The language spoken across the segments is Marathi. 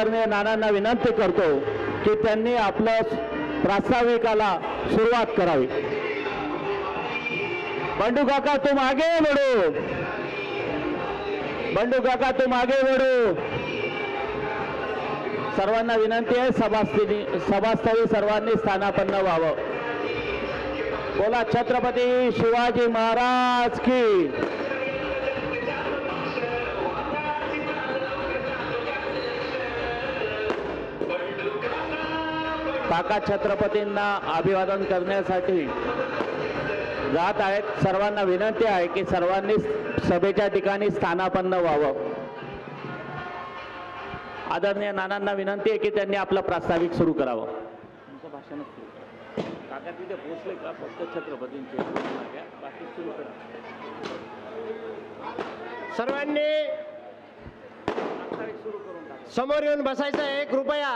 आदरणीय नानांना विनंती करतो की त्यांनी आपलं प्रास्ताविकाला सुरुवात करावी. बंडू काका तू मागे वडू बंडू काका तू मागे वडू सर्वांना विनंती आहे सभास्थळी सभास्थळी सर्वांनी स्थानापन्न व्हावं. बोला छत्रपती शिवाजी महाराज की काका छत्रपतींना अभिवादन करण्यासाठी जात आहेत. सर्वांना विनंती आहे की सर्वांनी सभेच्या ठिकाणी स्थानापन्न व्हावं. आदरणीय नानांना विनंती आहे की त्यांनी आपलं प्रास्ताविक सुरू करावं. तुमचं भाषणच सुरू काका तिथे पोचले का? फक्त छत्रपतींचे बाकी सुरू करा. सर्वांनी सुरू करून समोर येऊन बसायचं आहे. कृपया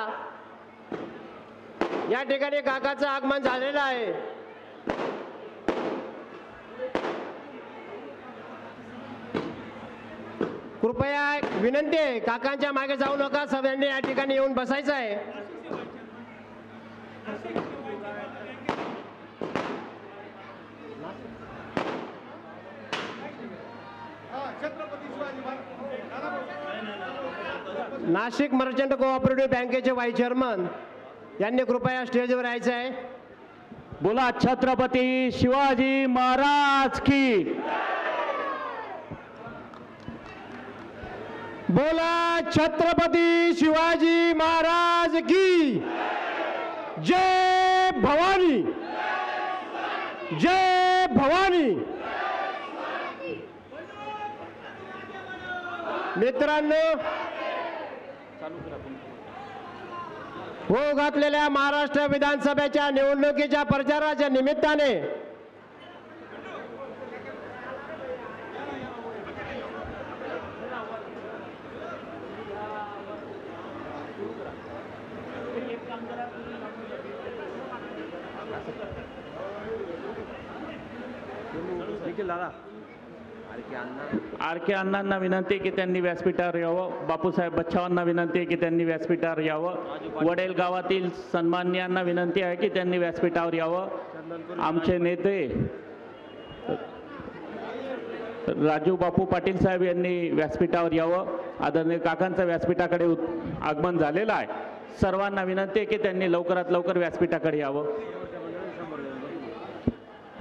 या ठिकाणी काकाचं आगमन झालेलं आहे. कृपया विनंती आहे काकांच्या मागे जाऊ नका सगळ्यांनी या ठिकाणी येऊन बसायचं आहे. नाशिक मर्चंट कोऑपरेटिव्ह बँकेचे वाईस चेअरमन यांनी कृपया स्टेजवर यायचं आहे. बोला छत्रपती शिवाजी महाराज की. बोला छत्रपती शिवाजी महाराज की. जय भवानी. जय भवानी. मित्रांनो. हो घातलेल्या महाराष्ट्र विधानसभेच्या निवडणुकीच्या प्रचाराच्या निमित्ताने आर के अण्णांना विनंती की त्यांनी व्यासपीठावर यावं. बापूसाहेब बच्छावांना विनंती आहे की त्यांनी व्यासपीठावर यावं. वडेल गावातील सन्मान्यांना विनंती आहे की त्यांनी व्यासपीठावर यावं. आमचे नेते राजू बापू पाटील साहेब यांनी व्यासपीठावर यावं. आदरणीय काकांचं व्यासपीठाकडे उत- आगमन झालेलं आहे. सर्वांना विनंती आहे की त्यांनी लवकरात लवकर व्यासपीठाकडे यावं.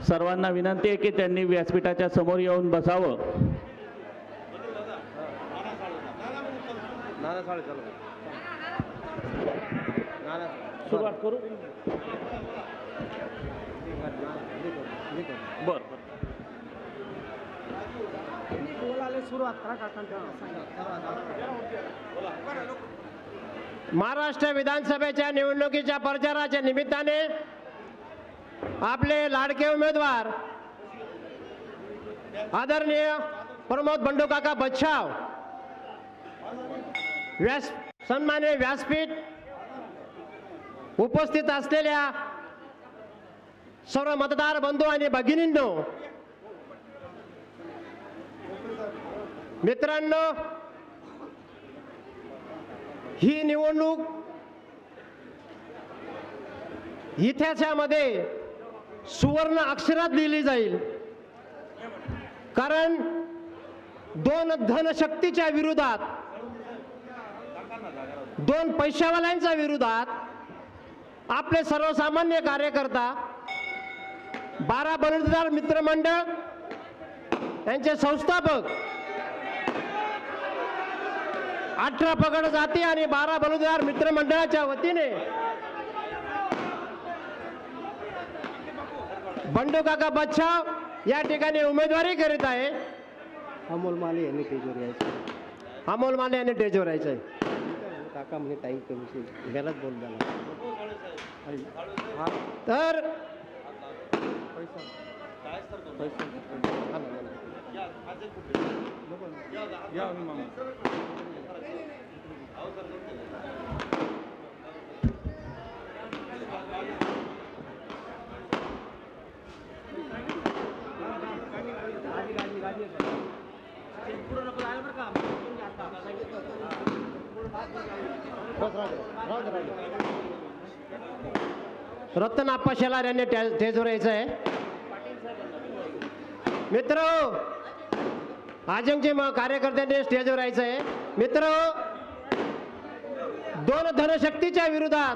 सर्वांना विनंती आहे की त्यांनी व्यासपीठाच्या समोर येऊन बसावं. सुरुवात करू? बर. महाराष्ट्र विधानसभेच्या निवडणुकीच्या प्रचाराच्या निमित्ताने आपले लाडके उमेदवार आदरणीय प्रमोद बंडू काका बच्छाव व्यास सन्मान्य व्यासपीठ उपस्थित असलेल्या सर्व मतदार बंधू आणि भगिनींनो मित्रांनो ही निवडणूक इतिहासामध्ये सुवर्ण अक्षरात लिहिली जाईल. कारण दोन धनशक्तीच्या विरोधात दोन पैशावाल्यांच्या विरोधात आपले सर्वसामान्य कार्यकर्ता बारा बलुतेदार मित्रमंडळ यांचे संस्थापक अठरा पगड जाती आणि बारा बलुतेदार मित्रमंडळाच्या वतीने बंडू काका बच्छाव या ठिकाणी उमेदवारी करीत आहे. अमोल माले यांनी स्टेजवर यायचं. अमोल माने यांनी स्टेजवर यायचं आहे. काका म्हणे ताई कमी ह्यालाच बोल झाला तर गाडी गाडी गाडी. पूर्ण नको बरं का? रत्न आप्पा शेलार यांनी तेजवर यायचं आहे मित्र आजमजी कार्यकर्त्यांनी स्टेजवर यायचं आहे मित्र दोन धनशक्तीच्या विरोधात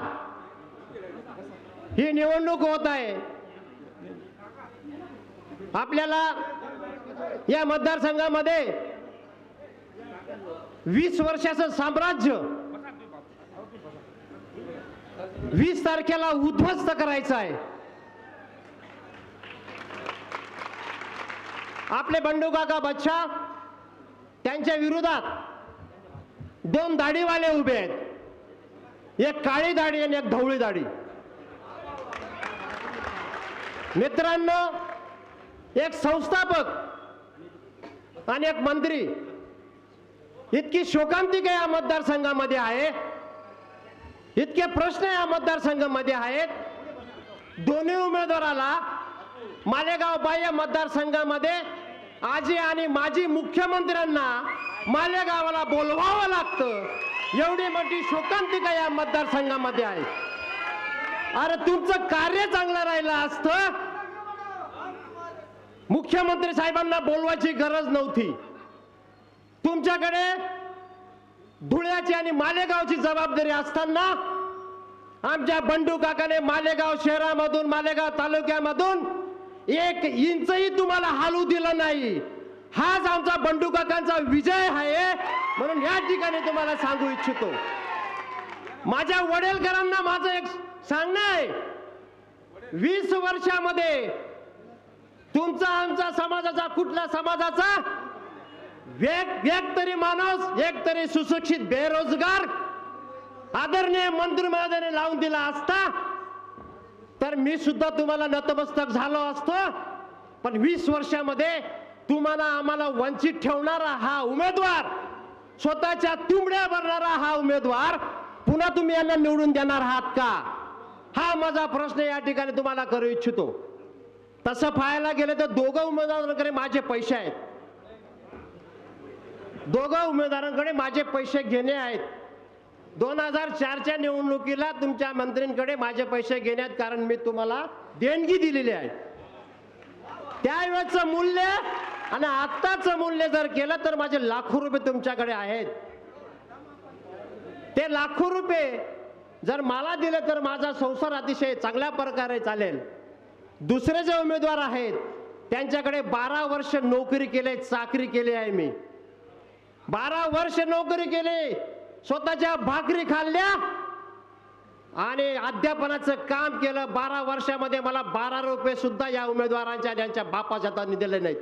ही निवडणूक होत आहे. आपल्याला या मतदारसंघामध्ये वीस वर्षाचं साम्राज्य. वीस तारखेला उद्ध्वस्त करायचं आहे. आपले बंडू काका बच्चा त्यांच्या विरोधात दोन दाढीवाले उभे आहेत. एक काळी दाढी आणि एक धवळी दाढी. मित्रांनो एक संस्थापक आणि एक मंत्री. इतकी शोकांतिका या मतदारसंघामध्ये आहे. इतके प्रश्न या मतदारसंघामध्ये आहेत. दोन्ही उमेदवाराला मालेगाव बाह्य मतदारसंघामध्ये आजी आणि माजी मुख्यमंत्र्यांना मालेगावाला बोलवावं लागतं. एवढी मोठी शोकांतिका या मतदारसंघामध्ये आहे. अरे तुमचं कार्य चांगलं राहिलं असतं. मुख्यमंत्री साहेबांना बोलवायची गरज नव्हती. तुमच्याकडे धुळ्याची आणि मालेगावची जबाबदारी असताना आमच्या बंडू काकाने मालेगाव शहरामधून मालेगाव तालुक्यामधून एक इंचही तुम्हाला हालू दिलं नाही. हाच आमचा बंडू काकांचा विजय आहे म्हणून या ठिकाणी तुम्हाला सांगू इच्छितो. माझ्या वडीलकरांना माझं एक सांगणं आहे. वीस वर्षामध्ये तुमचा आमचा समाजाचा कुठल्या समाजाचा एक एक तरी माणूस एक तरी सुशिक्षित बेरोजगार आदरणीय मंत्री महोदयाने लावून दिला असता तर मी सुद्धा तुम्हाला नतमस्तक झालो असतो. पण वीस वर्षामध्ये तुम्हाला आम्हाला वंचित ठेवणारा हा उमेदवार स्वतःच्या तुंबड्या भरणारा हा उमेदवार पुन्हा तुम्ही यांना निवडून देणार आहात का? हा माझा प्रश्न या ठिकाणी तुम्हाला करू इच्छितो. तसं पाहायला गेलं तर दोघं उमेदवारांकडे माझे पैसे आहेत. दोघं उमेदवारांकडे माझे पैसे घेणे आहेत. दोन हजार चारच्या निवडणुकीला तुमच्या मंत्रींकडे माझे पैसे घेण्यात कारण मी तुम्हाला देणगी दिलेली आहे. त्यावेळेचं मूल्य आणि आत्ताचं मूल्य जर केलं तर माझे लाखो रुपये तुमच्याकडे आहेत. ते लाखो रुपये जर मला दिले तर माझा संसार अतिशय चांगल्या प्रकारे चालेल. दुसरे जे उमेदवार आहेत त्यांच्याकडे बारा वर्ष नोकरी केली चाकरी केली आहे मी. बारा वर्ष नोकरी केली स्वतःच्या भाकरी खाल्ल्या आणि अध्यापनाचं काम केलं. बारा वर्षामध्ये मला बारा रुपये सुद्धा या उमेदवारांच्या त्यांच्या बापाच्या हाताने दिले नाहीत.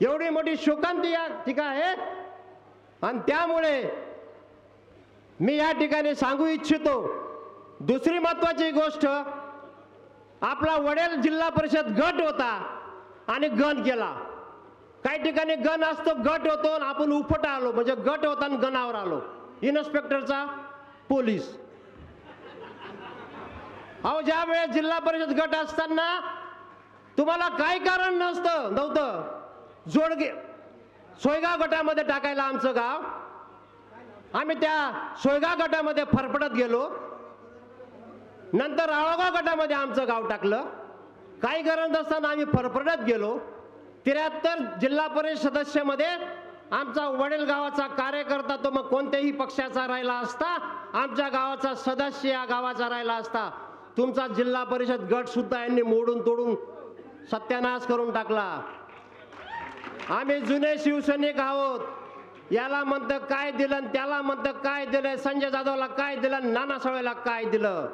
एवढी मोठी शोकांती या ठीक आहे. आणि त्यामुळे मी या ठिकाणी सांगू इच्छितो दुसरी महत्वाची गोष्ट आपला वडेल जिल्हा परिषद गट होता आणि गण केला काही ठिकाणी गण असतो गट होतो आणि आपण उपट आलो म्हणजे गट होता आणि गणावर आलो. इन्स्पेक्टरचा पोलीस. अहो ज्या वेळेस जिल्हा परिषद गट असताना तुम्हाला काही कारण नसतं नव्हतं. जोडगे सोयगाव गटामध्ये टाकायला आमचं गाव. आम्ही त्या सोयगाव गटामध्ये फरफडत गेलो. नंतर राळगाव गटामध्ये आमचं गाव टाकलं. काही गरज नसताना आम्ही फरफडत गेलो. त्र्याहत्तर जिल्हा परिषद सदस्यामध्ये आमचा वडील गावाचा कार्यकर्ता तो मग कोणत्याही पक्षाचा राहिला असता आमच्या गावाचा सदस्य या गावाचा राहिला असता तुमचा जिल्हा परिषद गट सुद्धा यांनी मोडून तोडून सत्यानाश करून टाकला. आम्ही जुने शिवसैनिक आहोत. याला म्हणतं काय दिलं त्याला म्हणतं काय दिलं संजय जाधवला काय दिलं नाना साळवेला काय दिलं?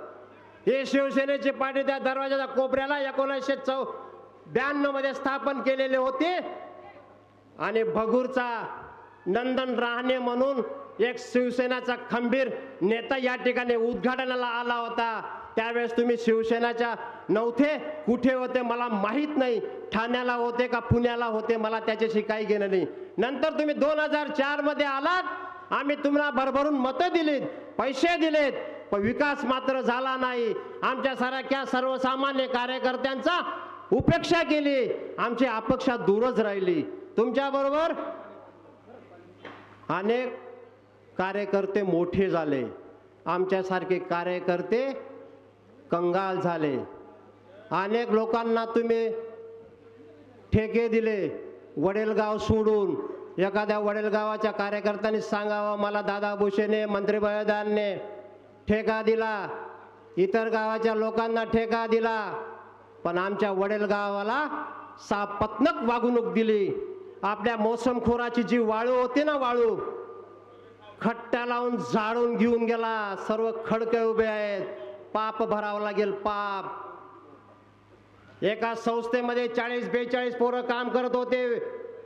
हे शिवसेनेचे पाठी त्या दरवाजाच्या कोपऱ्याला एकोणीसशे चौ ब्याण्णवमध्ये स्थापन केलेले होते. आणि भगूरचा नंदन राहणे म्हणून एक शिवसेनाचा खंबीर नेता या ठिकाणी उद्घाटनाला आला होता. त्यावेळेस तुम्ही शिवसेनाच्या नव्हते कुठे होते मला माहीत नाही. ठाण्याला होते का पुण्याला होते मला त्याच्याशी काही घेणं नाही. नंतर तुम्ही दोन हजार चारमध्ये आलात. आम्ही तुम्हाला भरभरून मतं दिलीत पैसे दिलेत. पण विकास मात्र झाला नाही. आमच्या सारख्या सर्वसामान्य कार्यकर्त्यांचा उपेक्षा केली. आमची अपेक्षा दूरच राहिली. तुमच्याबरोबर अनेक कार्यकर्ते मोठे झाले. आमच्यासारखे कार्यकर्ते कंगाल झाले. अनेक लोकांना तुम्ही ठेके दिले. वडेलगाव सोडून एखाद्या वडेलगावाच्या कार्यकर्त्यांनी सांगावं मला दादा भुसेने मंत्री ठेका दिला. इतर गावाच्या लोकांना ठेका दिला. पण आमच्या वडेलगावाला सापत्नक वागणूक दिली. आपल्या मोसमखोराची जी वाळू होती ना वाळू खट्ट्या लावून जाळून घेऊन गेला. सर्व खडके उभे आहेत. पाप भरावं लागेल पाप. एका संस्थेमध्ये चाळीस बेचाळीस पोरं काम करत होते.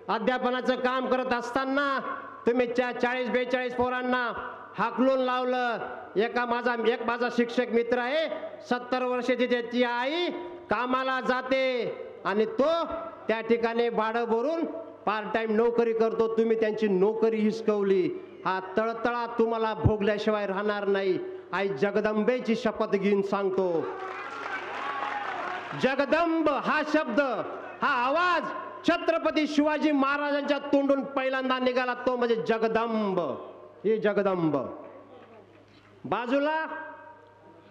अध्यापनाचं काम करत असताना तुम्ही त्या चाळीस बेचाळीस पोरांना हाकलून लावलं. एका माझा एक माझा शिक्षक मित्र आहे सत्तर वर्षाची त्याची आई कामाला जाते आणि तो त्या ठिकाणी भाडं भरून पार्ट टाइम नोकरी करतो. तुम्ही त्यांची नोकरी हिसकवली. हा तळतळा तुम्हाला भोगल्याशिवाय राहणार नाही. आई जगदंबेची शपथ घेऊन सांगतो. जगदंब हा शब्द हा आवाज छत्रपती शिवाजी महाराजांच्या तोंडून पहिल्यांदा निघाला. तो म्हणजे जगदंब. हे जगदंब. बाजूला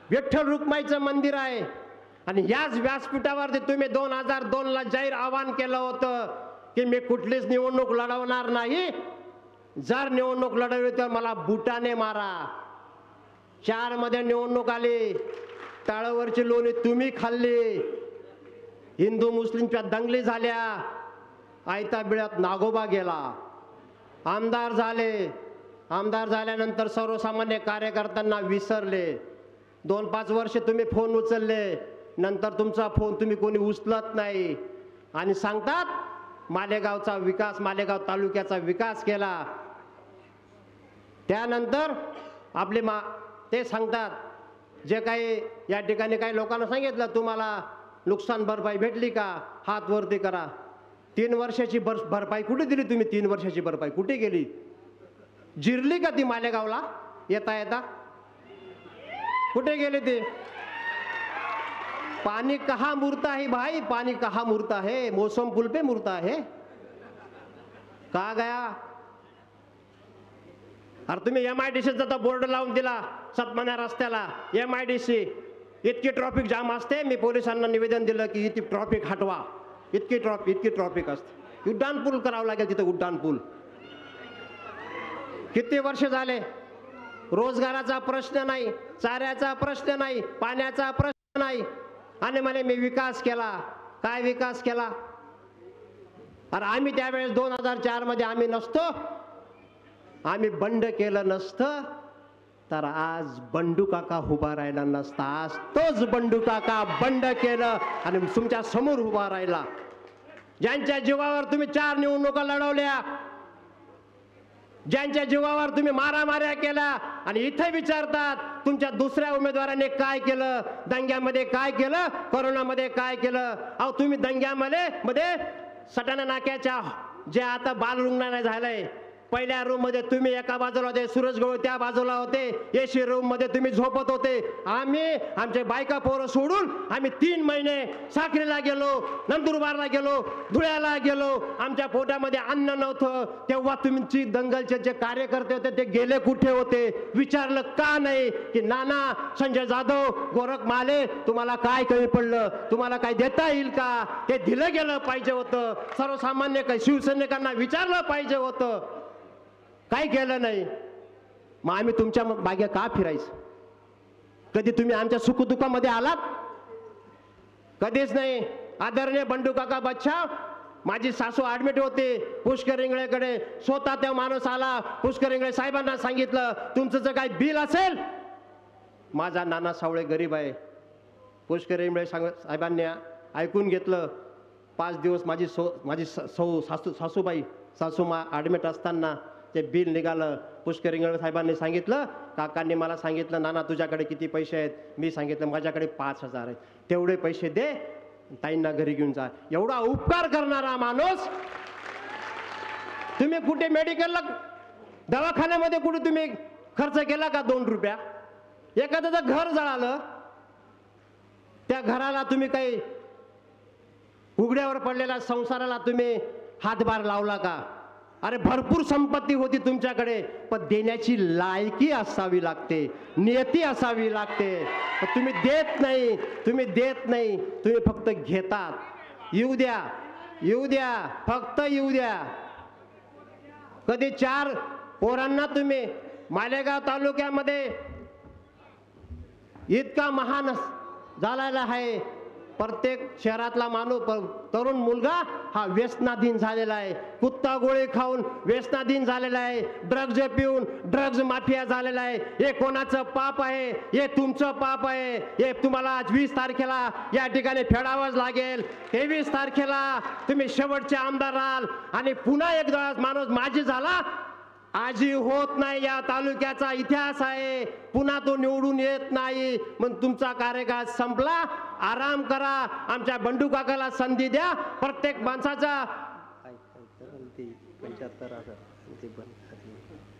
विठ्ठल रुक्माईचं मंदिर आहे. आणि याच व्यासपीठावरती तुम्ही दोन हजार दोन ला जाहीर आवाहन केलं होतं की मी कुठलीच निवडणूक लढवणार नाही. जर निवडणूक लढवली तर मला बुटाने मारा. चारमध्ये निवडणूक आली. तळावरची लोणी तुम्ही खाल्ली. हिंदू मुस्लिमच्या दंगली झाल्या. आयता बिळात नागोबा गेला. आमदार झाले. आमदार झाल्यानंतर सर्वसामान्य कार्यकर्त्यांना विसरले. दोन पाच वर्ष तुम्ही फोन उचलले. नंतर तुमचा फोन तुम्ही कोणी उचलत नाही. आणि सांगतात मालेगावचा विकास मालेगाव तालुक्याचा विकास केला. त्यानंतर आपले मा ते सांगतात जे काही या ठिकाणी काही लोकांना सांगितलं तुम्हाला नुकसान भरपाई भेटली का? हात वरती करा. तीन वर्षाची भर भरपाई कुठे दिली तुम्ही? तीन वर्षाची भरपाई कुठे गेली? जिरली का ती मालेगावला? येता येता. कुठे गेले ते? पानी कहा मूर्त है भाई? पानी कहा मूर्त है? मौसम पुल पे मुरता है। कहा गया? अरे तुम्ही एम आय डी सीचा बोर्ड लावून दिला सतमान्या रस्त्याला। M I D C traffic traffic jam असते मी पोलिसांना निवेदन दिलं की इतकी ट्रॉफिक हटवा. इतकी ट्रॉफिक इतकी ट्रॉफिक असते. उड्डाण पूल करावं लागेल तिथं उड्डाण पूल. किती वर्ष झाले? रोजगाराचा प्रश्न नाही चाऱ्याचा प्रश्न नाही पाण्याचा प्रश्न नाही. आणि म्हणे मी विकास केला. काय विकास केला? अरे आम्ही त्यावेळेस दोन हजार चारमध्ये आम्ही नसतो. आम्ही बंड केलं नसतं. तर आज बंडू काका उभा राहिला नसता. आज तोच बंडू काका बंड केलं आणि तुमच्यासमोर उभा राहिला. ज्यांच्या जीवावर तुम्ही चार निवडणुका लढवल्या ज्यांच्या जीवावर तुम्ही मारामाऱ्या केल्या आणि इथे विचारतात तुमच्या दुसऱ्या उमेदवाराने काय केलं? दंग्यामध्ये काय केलं? कोरोनामध्ये काय केलं? अहो तुम्ही दंग्यामध्ये मध्ये सटाणा नाक्याच्या जे आता बाल रुग्णालय झालंय पहिल्या रूममध्ये तुम्ही एका बाजूला होते सूरज गवळ त्या बाजूला होते एसी रूममध्ये तुम्ही झोपत होते. आम्ही आमचे बायका पोरं सोडून आम्ही तीन महिने साखरेला गेलो नंदुरबारला गेलो धुळ्याला गेलो. आमच्या पोटामध्ये अन्न नव्हतं. तेव्हा तुमची दंगलचे जे कार्यकर्ते होते ते गेले कुठे होते? विचारलं का नाही? की नाना संजय जाधव गोरख माले तुम्हाला काय कमी पडलं? तुम्हाला काय देता येईल का? ते दिलं गेलं पाहिजे होतं. सर्वसामान्य काही शिवसैनिकांना विचारलं पाहिजे होतं. काय केलं नाही? मग आम्ही तुमच्या मागे का फिरायचं? कधी तुम्ही आमच्या सुखदुःखामध्ये आलात? कधीच नाही. आदरणीय बंडू काका बच्छा माझी सासू ॲडमिट होते. पुष्कर रिंगळेकडे स्वतः त्या माणूस आला. पुष्कर रिंगळे साहेबांना सांगितलं तुमचं जर काही बिल असेल माझा नाना सावळे गरीब आहे. पुष्कर रिंगळे सांग साहेबांनी ऐकून घेतलं. पाच दिवस माझी सो माझी स- सौ सासू सासूबाई सासूमा ॲडमिट असताना ते बिल निघालं. पुष्कर साहेबांनी सांगितलं काकांनी मला सांगितलं नाना तुझ्याकडे किती पैसे आहेत? मी सांगितलं माझ्याकडे पाच हजार आहेत. तेवढे पैसे दे ताईंना घरी घेऊन जा. एवढा उपकार करणारा माणूस तुम्ही कुठे मेडिकलला दवाखान्यामध्ये कुठे तुम्ही खर्च केला का दोन रुपया? एखाद्याचं घर जळालं त्या घराला तुम्ही काही उघड्यावर पडलेल्या संसाराला तुम्ही हातभार लावला का? अरे भरपूर संपत्ती होती तुमच्याकडे पण देण्याची लायकी असावी लागते नियती असावी लागते. तुम्ही देत नाही तुम्ही देत नाही तुम्ही फक्त घेतात. येऊ द्या येऊ द्या फक्त येऊ द्या. कधी चार पोरांना तुम्ही मालेगाव तालुक्यामध्ये इतका महान झालेला आहे. प्रत्येक शहरातला माणूस तरुण मुलगा हा व्यसनाधीन झालेला आहे. कुत्ता गोळी खाऊन व्यसनाधीन झालेला आहे. ड्रग्ज पिऊन ड्रग्ज माफिया झालेला आहे. हे कोणाचं पाप आहे? हे तुमचं पाप आहे. हे तुम्हाला आज वीस तारखेला या ठिकाणी फेडावंच लागेल. तेवीस तारखेला तुम्ही शेवटचे आमदार राहाल आणि पुन्हा एकदा माणूस माझी झाला आजी होत नाही या तालुक्याचा इतिहास आहे. पुन्हा तो निवडून येत नाही. मग तुमचा कार्यकाळ संपला. आराम करा. आमच्या बंडू काकाला संधी द्या. प्रत्येक माणसाचा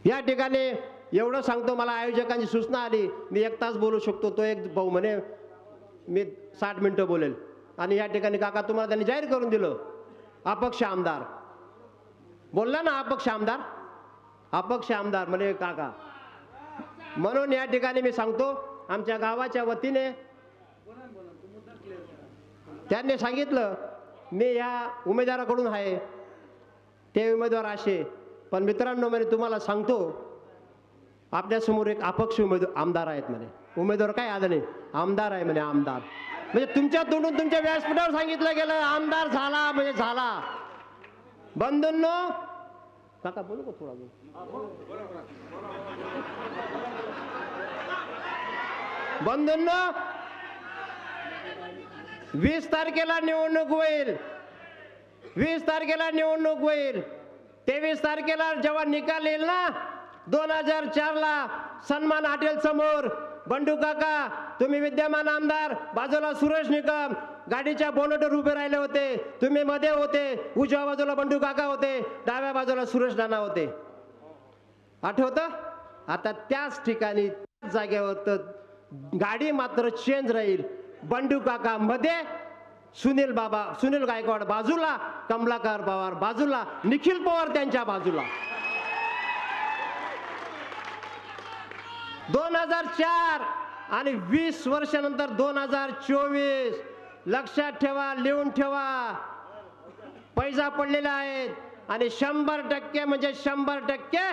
या ठिकाणी एवढं सांगतो मला आयोजकांची सूचना आली. मी एक तास बोलू शकतो. तो एक भाऊ म्हणे मी साठ मिनटं बोलेल. आणि या ठिकाणी काका तुम्हाला त्यांनी जाहीर करून दिलं. अपक्ष आमदार. बोलला ना अपक्ष आमदार? अपक्ष आमदार म्हणे काका. म्हणून या ठिकाणी मी सांगतो आमच्या गावाच्या वतीने त्यांनी सांगितलं मी या उमेदवाराकडून आहे ते उमेदवार असे. पण मित्रांनो म्हणे तुम्हाला सांगतो आपल्यासमोर एक अपक्ष उमेदवार आमदार आहेत म्हणे. उमेदवार काय आलं नाही आमदार आहे म्हणे आमदार. म्हणजे तुमच्या तोंडून तुमच्या व्यासपीठावर सांगितलं गेलं आमदार झाला म्हणजे झाला. बंधूंनो काका बोलू का थोडा वेळ? बंधून वीस तारखेला निवडणूक होईल. वीस तारखेला निवडणूक होईल. तेवीस तारखेला जेव्हा निकाल येईल ना दोन हजार चारला सन्मान हॉटेल समोर. बंडू काका तुम्ही विद्यमान आमदार बाजूला सुरेश निकम गाडीच्या बोनटवर उभे राहिले होते. तुम्ही मध्ये होते उजव्या बाजूला बंडू काका होते डाव्या बाजूला सुरेश नाना होते. आठवतं? आता त्याच ठिकाणी त्याच जागेवर तर गाडी मात्र चेंज राहील. बंडू काका मध्ये सुनील बाबा सुनील गायकवाड बाजूला कमलाकर पवार बाजूला निखिल पवार त्यांच्या बाजूला. दोन हजार चार आणि वीस वर्षानंतर दोन हजार चोवीस. लक्षात ठेवा लिहून ठेवा. पैसा पडलेला आहे आणि शंभर टक्के म्हणजे शंभर टक्के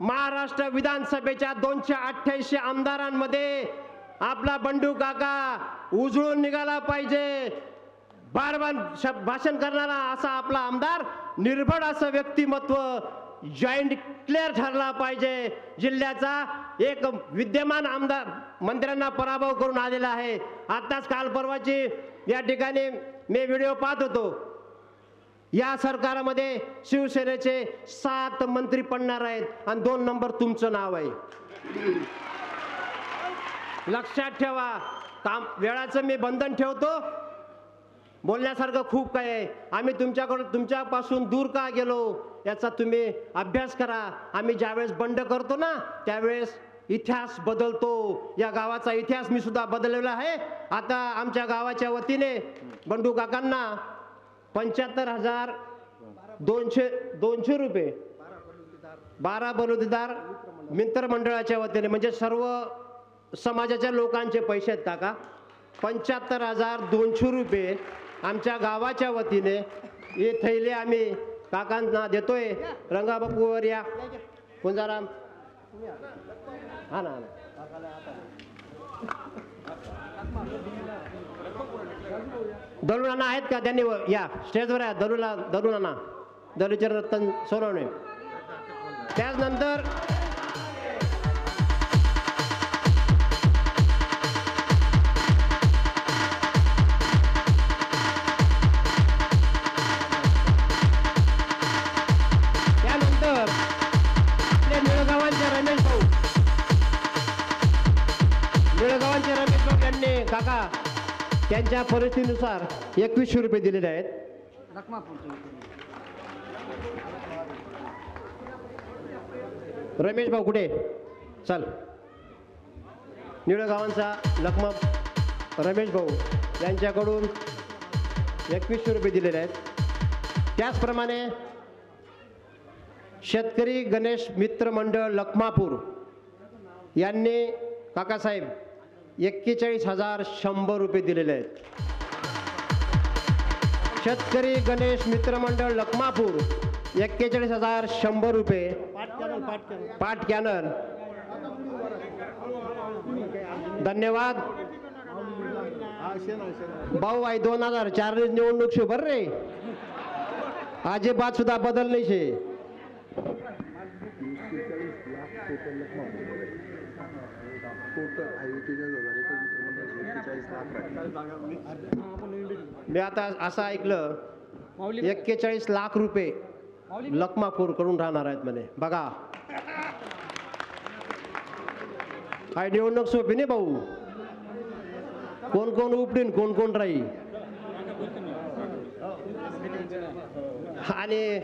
महाराष्ट्र विधानसभेच्या दोनशे अठ्ठ्याऐंशी आमदारांमध्ये आपला बंडू काका उजळून निघाला पाहिजे. बारबार शब- भाषण करणारा असा आपला आमदार निर्भड असं व्यक्तिमत्व जॉईंट क्लिअर ठरला पाहिजे. जिल्ह्याचा एक विद्यमान आमदार मंत्र्यांना पराभव करून आलेला आहे. आत्ताच काल परवाची या ठिकाणी मी व्हिडिओ पाहत होतो. या सरकारमध्ये शिवसेनेचे सात मंत्री पडणार आहेत आणि दोन नंबर तुमचं नाव आहे. लक्षात ठेवा काम वेळाचं मी बंधन ठेवतो. बोलण्यासारखं खूप काय आहे. आम्ही तुमच्याकडून तुमच्यापासून दूर का गेलो? याचा तुम्ही अभ्यास करा. आम्ही ज्यावेळेस बंड करतो ना त्यावेळेस इतिहास बदलतो. या गावाचा इतिहास मी सुद्धा बदललेला आहे. आता आमच्या गावाच्या वतीने बंडू काकांना पंच्याहत्तर हजार दोनशे दोनशे रुपये. बारा बलुतेदार मित्र मंडळाच्या वतीने म्हणजे सर्व समाजाच्या लोकांचे पैसे आहेत काका. पंच्याहत्तर हजार दोनशे रुपये. आमच्या गावाच्या वतीने हे थैले आम्ही काकांना देतोय. रंगाबापूवर या. कुंजाराम. हा ना हा आहेत का? त्यांनी व- या. स्टेजवर या. दलुला दलुनाना दलुचरण रत्न सोनवणे. त्याचनंतर त्यांच्या परिस्थितीनुसार एकवीसशे रुपये दिलेले आहेत. रमेश भाऊ कुठे? चल. निळगावांचा लखमा रमेश भाऊ यांच्याकडून एकवीसशे रुपये दिलेले आहेत. त्याचप्रमाणे शेतकरी गणेश मित्र मंडळ लखमापूर यांनी काकासाहेब एक्केचाळीस हजार शंभर रुपये दिलेले आहेत. शेतकरी गणेश मित्रमंडळ लखमापूर एक्केचाळीस हजार शंभर रुपये. पाट कॅनर धन्यवाद. भाऊ आई दोन हजार चार निवडणूक शे बर रे. अजिबात सुद्धा बदल नाही शे. मी आता असं ऐकलं एक्केचाळीस लाख रुपये लखमापूर करून राहणार आहेत म्हणे. बघा. काय निवडणूक सोपी नाही भाऊ? कोण कोण उपडीन कोण कोण राहील? आणि